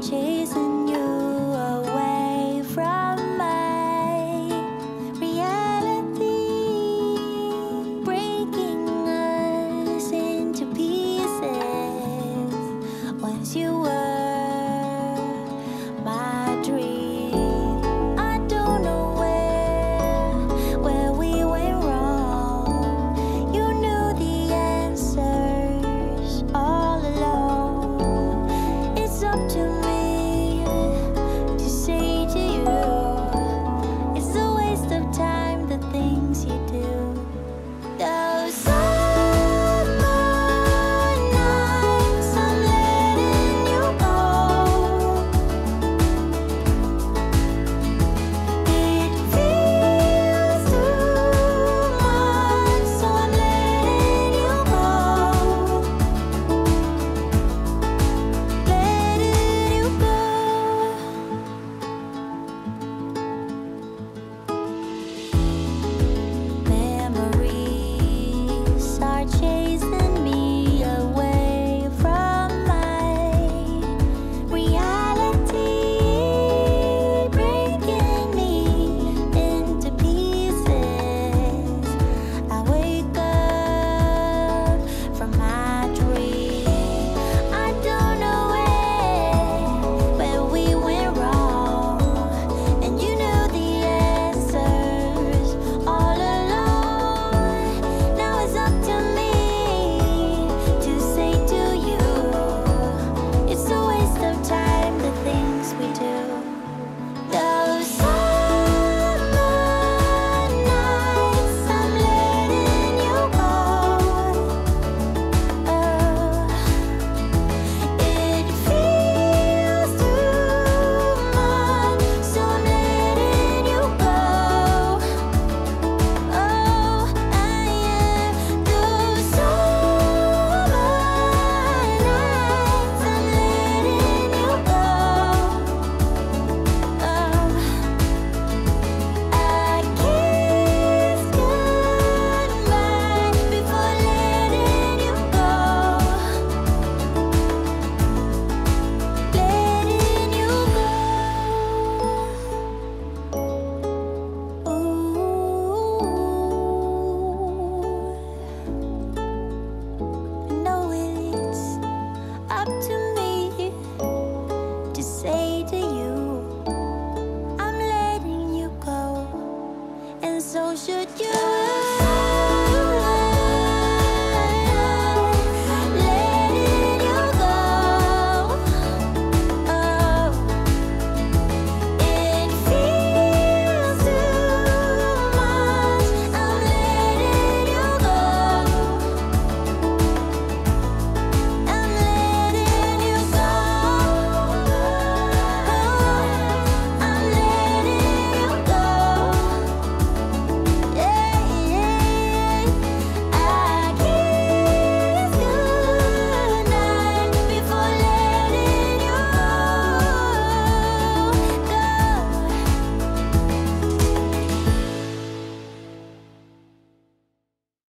chasing the things